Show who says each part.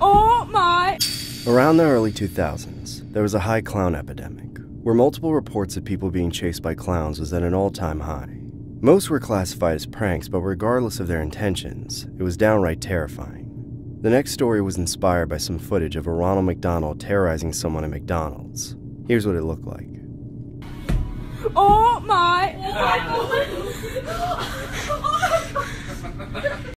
Speaker 1: Oh my!
Speaker 2: Around the early 2000s, there was a high clown epidemic, where multiple reports of people being chased by clowns was at an all time high. Most were classified as pranks, but regardless of their intentions, it was downright terrifying. The next story was inspired by some footage of a Ronald McDonald terrorizing someone at McDonald's. Here's what it looked like.
Speaker 1: Oh my!